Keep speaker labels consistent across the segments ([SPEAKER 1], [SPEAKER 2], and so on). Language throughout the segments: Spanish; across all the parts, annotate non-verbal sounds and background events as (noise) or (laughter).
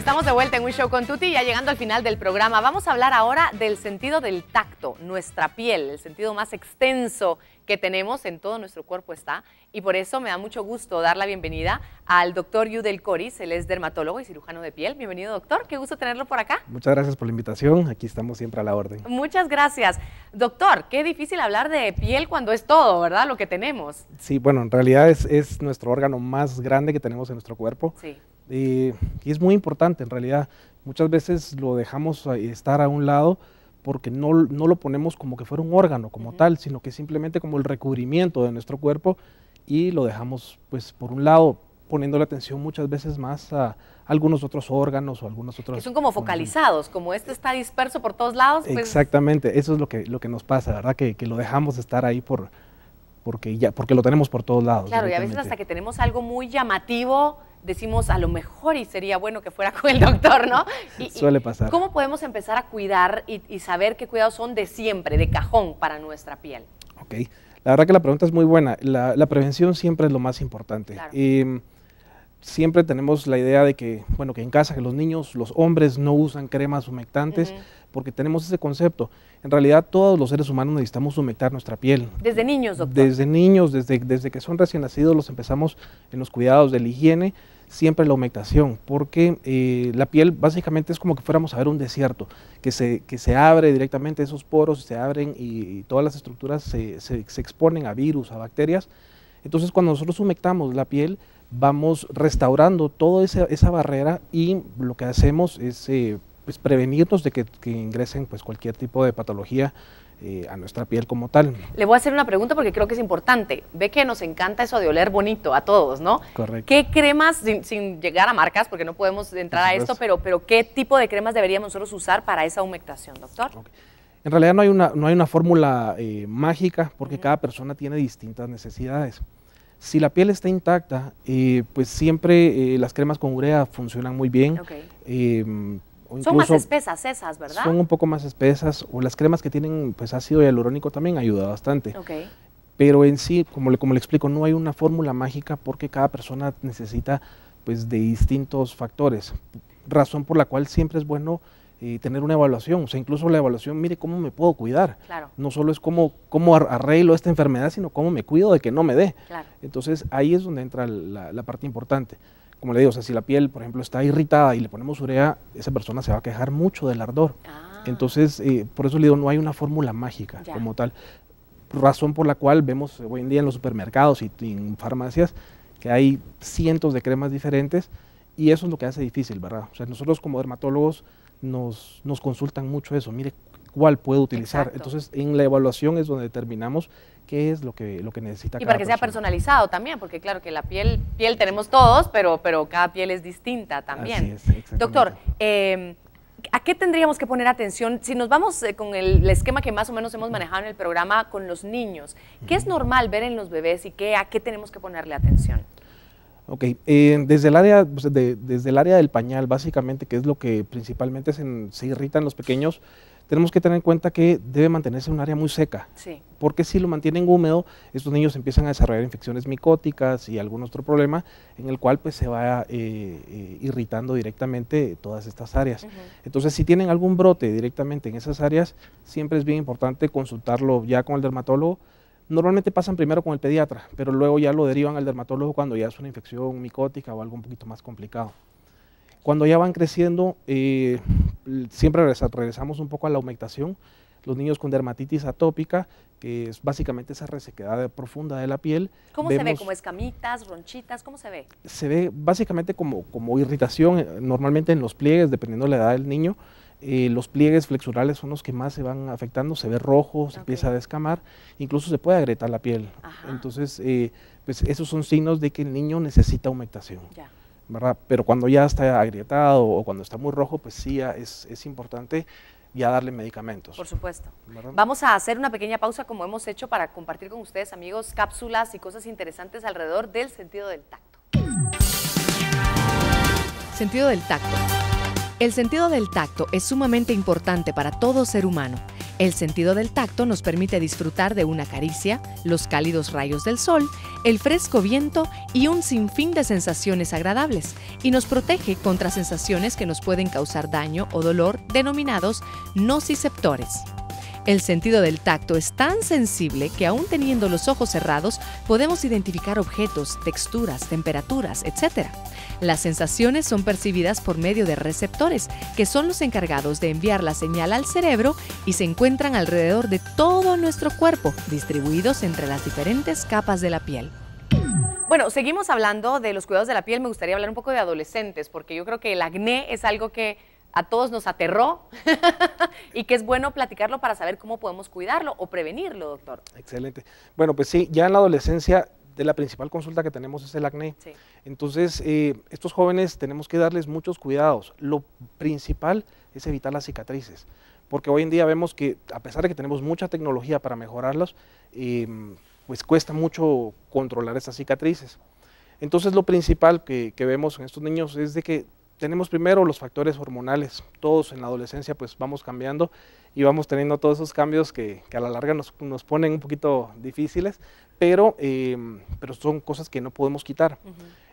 [SPEAKER 1] Estamos de vuelta en un show con Tuti, ya llegando al final del programa. Vamos a hablar ahora del sentido del tacto, nuestra piel, el sentido más extenso que tenemos en todo nuestro cuerpo está. Y por eso me da mucho gusto dar la bienvenida al doctor Yudel Coris, él es dermatólogo y cirujano de piel. Bienvenido, doctor, qué gusto tenerlo por acá.
[SPEAKER 2] Muchas gracias por la invitación, aquí estamos siempre a la orden.
[SPEAKER 1] Muchas gracias. Doctor, qué difícil hablar de piel cuando es todo, ¿verdad? Lo que tenemos.
[SPEAKER 2] Sí, bueno, en realidad es, es nuestro órgano más grande que tenemos en nuestro cuerpo.
[SPEAKER 1] Sí.
[SPEAKER 2] Eh, y es muy importante en realidad. Muchas veces lo dejamos estar a un lado porque no, no lo ponemos como que fuera un órgano como tal, sino que simplemente como el recubrimiento de nuestro cuerpo y lo dejamos pues por un lado poniendo la atención muchas veces más a algunos otros órganos o algunos otros...
[SPEAKER 1] Que son como focalizados, como este está disperso por todos lados.
[SPEAKER 2] Pues Exactamente, eso es lo que, lo que nos pasa, ¿verdad? Que, que lo dejamos estar ahí por, porque, ya, porque lo tenemos por todos lados.
[SPEAKER 1] Claro, y a veces hasta que tenemos algo muy llamativo, decimos a lo mejor y sería bueno que fuera con el doctor, ¿no? Y,
[SPEAKER 2] Suele pasar.
[SPEAKER 1] ¿Cómo podemos empezar a cuidar y, saber qué cuidados son de siempre, de cajón para nuestra piel?
[SPEAKER 2] Ok, la verdad que la pregunta es muy buena. La, prevención siempre es lo más importante. Em, siempre tenemos la idea de que, bueno, que en casa, que los niños, los hombres no usan cremas humectantes porque tenemos ese concepto. En realidad todos los seres humanos necesitamos humectar nuestra piel.
[SPEAKER 1] Desde niños, doctor.
[SPEAKER 2] Desde niños, desde, desde que son recién nacidos los empezamos en los cuidados de la higiene, siempre la humectación, porque eh, la piel básicamente es como que fuéramos a ver un desierto, que se, que se abre directamente, esos poros se abren y, todas las estructuras se, se, exponen a virus, a bacterias. Entonces cuando nosotros humectamos la piel, vamos restaurando toda esa, esa barrera y lo que hacemos es eh, pues, prevenirnos de que, ingresen pues, cualquier tipo de patología eh, a nuestra piel como tal.
[SPEAKER 1] Le voy a hacer una pregunta porque creo que es importante. Ve que nos encanta eso de oler bonito a todos, ¿no?
[SPEAKER 2] Correcto.
[SPEAKER 1] ¿Qué cremas, sin, llegar a marcas, porque no podemos entrar a esto, pero, pero qué tipo de cremas deberíamos nosotros usar para esa humectación, doctor?
[SPEAKER 2] En realidad no hay una, no hay una fórmula eh, mágica porque cada persona tiene distintas necesidades. Si la piel está intacta, eh, pues siempre las cremas con urea funcionan muy bien.
[SPEAKER 1] Em, son más espesas esas, ¿verdad?
[SPEAKER 2] Son un poco más espesas, o las cremas que tienen pues ácido hialurónico también ayuda bastante.
[SPEAKER 1] Okay.
[SPEAKER 2] Pero en sí, como le, como le explico, no hay una fórmula mágica porque cada persona necesita pues de distintos factores. Razón por la cual siempre es bueno eh, tener una evaluación, o sea, incluso la evaluación, mire cómo me puedo cuidar.
[SPEAKER 1] Claro.
[SPEAKER 2] No solo es cómo, cómo arreglo esta enfermedad, sino cómo me cuido de que no me dé.
[SPEAKER 1] Claro.
[SPEAKER 2] Entonces ahí es donde entra la, la parte importante como le digo, o sea, si la piel, por ejemplo, está irritada y le ponemos urea, esa persona se va a quejar mucho del ardor.
[SPEAKER 1] Ah.
[SPEAKER 2] Entonces, eh, por eso le digo, no hay una fórmula mágica como tal. Razón por la cual vemos hoy en día en los supermercados y, en farmacias que hay cientos de cremas diferentes y eso es lo que hace difícil, ¿verdad? O sea, nosotros como dermatólogos nos, nos consultan mucho eso. Mire, cuál puedo utilizar. Entonces, en la evaluación es donde determinamos qué es lo que, lo que necesita
[SPEAKER 1] y para que sea personalizado también, porque claro que la piel, piel tenemos todos, pero, pero cada piel es distinta también.
[SPEAKER 2] Así es,
[SPEAKER 1] Doctor, eh, ¿a qué tendríamos que poner atención? Si nos vamos eh, con el, esquema que más o menos hemos manejado en el programa con los niños, ¿qué es normal ver en los bebés y qué, a qué tenemos que ponerle atención?
[SPEAKER 2] Ok, eh, desde, el área, pues, desde el área del pañal, básicamente, que es lo que principalmente se, se irrita en los pequeños, tenemos que tener en cuenta que debe mantenerse en un área muy seca.
[SPEAKER 1] Sí.
[SPEAKER 2] Porque si lo mantienen húmedo, estos niños empiezan a desarrollar infecciones micóticas y algún otro problema en el cual pues se va eh, eh, irritando directamente todas estas áreas. Entonces, si tienen algún brote directamente en esas áreas, siempre es bien importante consultarlo ya con el dermatólogo. Normalmente pasan primero con el pediatra, pero luego ya lo derivan al dermatólogo cuando ya es una infección micótica o algo un poquito más complicado. Cuando ya van creciendo, eh, siempre regresamos un poco a la humectación. Los niños con dermatitis atópica, que es básicamente esa resequedad profunda de la piel.
[SPEAKER 1] ¿Cómo se ve? ¿Como escamitas, ronchitas? ¿Cómo se ve?
[SPEAKER 2] Se ve básicamente como, como irritación, eh, normalmente en los pliegues, dependiendo de la edad del niño. Eh, los pliegues flexurales son los que más se van afectando, se ve rojo, se empieza a descamar, incluso se puede agrietar la piel. Entonces, pues esos son signos de que el niño necesita humectación.
[SPEAKER 1] Ya.
[SPEAKER 2] Pero cuando ya está agrietado o cuando está muy rojo, pues sí es, es importante ya darle medicamentos.
[SPEAKER 1] Por supuesto. Vamos a hacer una pequeña pausa como hemos hecho para compartir con ustedes, amigos, cápsulas y cosas interesantes alrededor del sentido del tacto. Sentido del tacto. El sentido del tacto es sumamente importante para todo ser humano El sentido del tacto nos permite disfrutar de una caricia, los cálidos rayos del sol, el fresco viento y un sinfín de sensaciones agradables, y nos protege contra sensaciones que nos pueden causar daño o dolor denominados nociceptores. El sentido del tacto es tan sensible que aún teniendo los ojos cerrados podemos identificar objetos, texturas, temperaturas, etc. Las sensaciones son percibidas por medio de receptores, que son los encargados de enviar la señal al cerebro y se encuentran alrededor de todo nuestro cuerpo, distribuidos entre las diferentes capas de la piel. Bueno, seguimos hablando de los cuidados de la piel. Me gustaría hablar un poco de adolescentes, porque yo creo que el acné es algo que a todos nos aterró (laughs) y que es bueno platicarlo para saber cómo podemos cuidarlo o prevenirlo, doctor.
[SPEAKER 2] Excelente. Bueno, pues sí, ya en la adolescencia de la principal consulta que tenemos es el acné. Entonces, eh, estos jóvenes tenemos que darles muchos cuidados. Lo principal es evitar las cicatrices, porque hoy en día vemos que a pesar de que tenemos mucha tecnología para mejorarlos, em, pues cuesta mucho controlar esas cicatrices. Entonces, lo principal que, que vemos en estos niños es de que tenemos primero los factores hormonales. Todos en la adolescencia pues vamos cambiando y vamos teniendo todos esos cambios que, a la larga nos, ponen un poquito difíciles, pero, em, pero son cosas que no podemos quitar.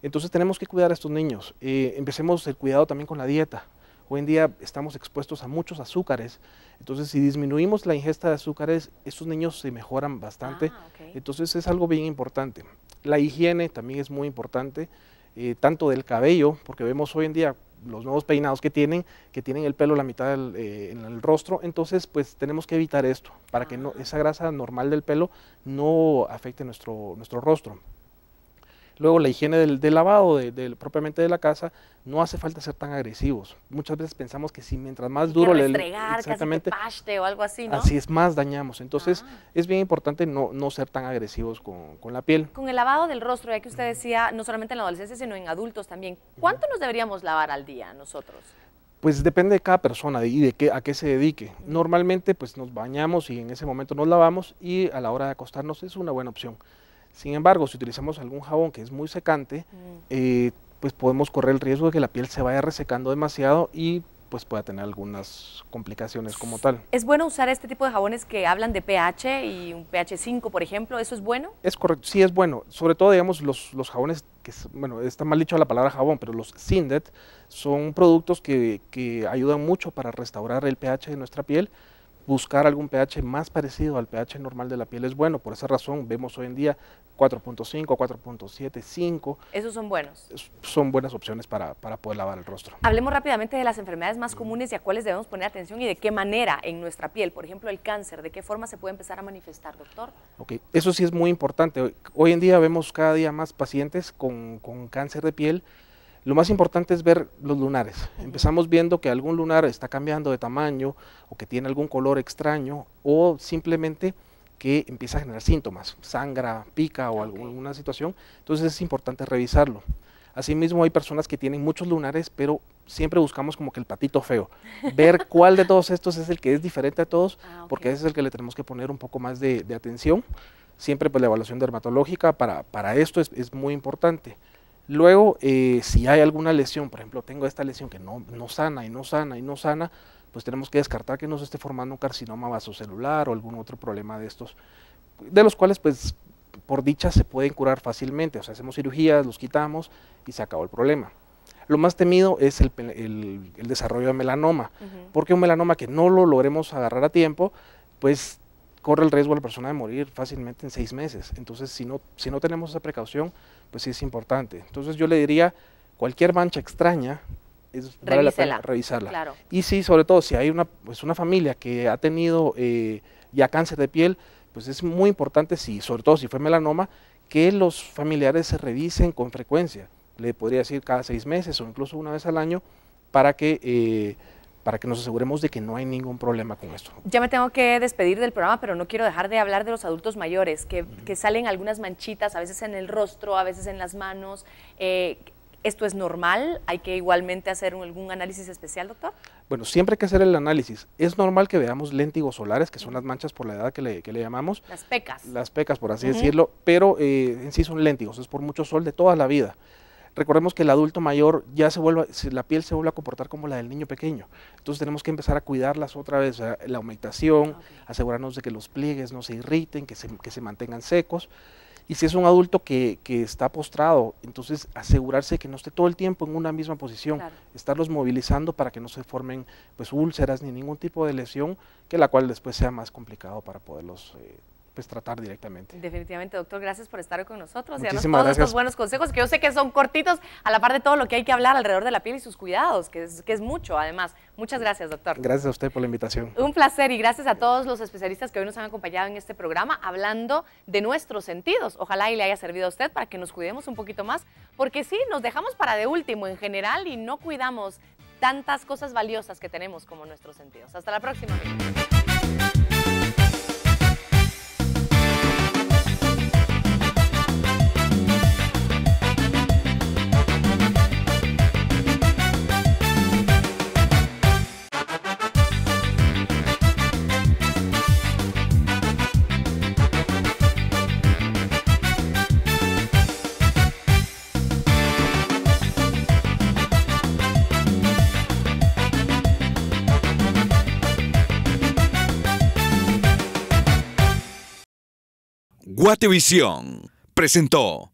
[SPEAKER 2] Entonces tenemos que cuidar a estos niños. Eh, empecemos el cuidado también con la dieta. Hoy en día estamos expuestos a muchos azúcares, entonces si disminuimos la ingesta de azúcares, estos niños se mejoran bastante, ah, entonces es algo bien importante. La higiene también es muy importante. Eh, tanto del cabello, porque vemos hoy en día los nuevos peinados que tienen, que tienen el pelo la mitad eh, en el rostro, entonces pues tenemos que evitar esto, para que no, ah. esa grasa normal del pelo no afecte nuestro, nuestro rostro. Luego la higiene del, lavado, de, propiamente de la casa, no hace falta ser tan agresivos. Muchas veces pensamos que si mientras más duro
[SPEAKER 1] le exactamente o algo así, ¿no?
[SPEAKER 2] Así es, más dañamos. Entonces ah. es bien importante no, no ser tan agresivos con, con, la piel.
[SPEAKER 1] Con el lavado del rostro, ya que usted decía, no solamente en la adolescencia, sino en adultos también, ¿cuánto nos deberíamos lavar al día nosotros?
[SPEAKER 2] Pues depende de cada persona y de qué, a qué se dedique. Normalmente pues nos bañamos y en ese momento nos lavamos y a la hora de acostarnos es una buena opción. Sin embargo, si utilizamos algún jabón que es muy secante, mm. eh, pues podemos correr el riesgo de que la piel se vaya resecando demasiado y pues pueda tener algunas complicaciones como tal.
[SPEAKER 1] ¿Es bueno usar este tipo de jabones que hablan de pH y un pH 5, por ejemplo? ¿Eso es bueno?
[SPEAKER 2] Es correcto, sí es bueno. Sobre todo, digamos, los, los jabones, que bueno, está mal dicho la palabra jabón, pero los Sindet son productos que, que ayudan mucho para restaurar el pH de nuestra piel buscar algún pH más parecido al pH normal de la piel es bueno. Por esa razón vemos hoy en día 4.5, 4.7, 5.
[SPEAKER 1] ¿Esos son buenos?
[SPEAKER 2] Son buenas opciones para, poder lavar el rostro.
[SPEAKER 1] Hablemos rápidamente de las enfermedades más comunes y a cuáles debemos poner atención y de qué manera en nuestra piel. Por ejemplo, el cáncer, ¿de qué forma se puede empezar a manifestar, doctor?
[SPEAKER 2] Ok, eso sí es muy importante. Hoy en día vemos cada día más pacientes con, con cáncer de piel lo más importante es ver los lunares. Empezamos viendo que algún lunar está cambiando de tamaño o que tiene algún color extraño o simplemente que empieza a generar síntomas, sangra, pica o alguna situación. Entonces es importante revisarlo. Asimismo hay personas que tienen muchos lunares, pero siempre buscamos como que el patito feo. Ver (laughs) cuál de todos estos es el que es diferente a todos, ah, porque ese es el que le tenemos que poner un poco más de, atención. Siempre pues la evaluación dermatológica para, para esto es, es muy importante. Luego, eh, si hay alguna lesión, por ejemplo, tengo esta lesión que no, no sana y no sana y no sana, pues tenemos que descartar que no se esté formando un carcinoma vasocelular o algún otro problema de estos, de los cuales pues por dicha se pueden curar fácilmente, o sea, hacemos cirugías, los quitamos y se acabó el problema. Lo más temido es el, el, desarrollo de melanoma, porque un melanoma que no lo logremos agarrar a tiempo, pues corre el riesgo la persona de morir fácilmente en seis meses. Entonces, si no, si no tenemos esa precaución, pues sí es importante. Entonces, yo le diría, cualquier mancha extraña, es, vale la pena revisarla. Y sí, sobre todo, si hay una, pues una familia que ha tenido eh, ya cáncer de piel, pues es muy importante, si, sobre todo si fue melanoma, que los familiares se revisen con frecuencia. Le podría decir cada seis meses o incluso una vez al año para que... Eh, para que nos aseguremos de que no hay ningún problema con esto.
[SPEAKER 1] Ya me tengo que despedir del programa, pero no quiero dejar de hablar de los adultos mayores, que, salen algunas manchitas, a veces en el rostro, a veces en las manos. Eh, ¿Esto es normal? ¿Hay que igualmente hacer algún análisis especial, doctor?
[SPEAKER 2] Bueno, siempre hay que hacer el análisis. Es normal que veamos léntigos solares, que son las manchas por la edad que le, llamamos.
[SPEAKER 1] Las pecas.
[SPEAKER 2] Las pecas, por así decirlo, pero eh, en sí son léntigos, es por mucho sol de toda la vida. Recordemos que el adulto mayor ya se vuelve, la piel se vuelve a comportar como la del niño pequeño. Entonces tenemos que empezar a cuidarlas otra vez, la humectación, asegurarnos de que los pliegues no se irriten, que se, que se mantengan secos. Y si es un adulto que, que, está postrado, entonces asegurarse que no esté todo el tiempo en una misma posición, estarlos movilizando para que no se formen pues úlceras ni ningún tipo de lesión, que la cual después sea más complicado para poderlos eh, pues tratar directamente.
[SPEAKER 1] Definitivamente, doctor, gracias por estar con nosotros y darnos todos estos buenos consejos que yo sé que son cortitos a la par de todo lo que hay que hablar alrededor de la piel y sus cuidados, que es, que es mucho además. Muchas gracias, doctor.
[SPEAKER 2] Gracias a usted por la invitación.
[SPEAKER 1] Un placer y gracias a todos los especialistas que hoy nos han acompañado en este programa hablando de nuestros sentidos. Ojalá y le haya servido a usted para que nos cuidemos un poquito más, porque sí, nos dejamos para de último en general y no cuidamos tantas cosas valiosas que tenemos como nuestros sentidos. Hasta la próxima.
[SPEAKER 3] Guatevisión presentó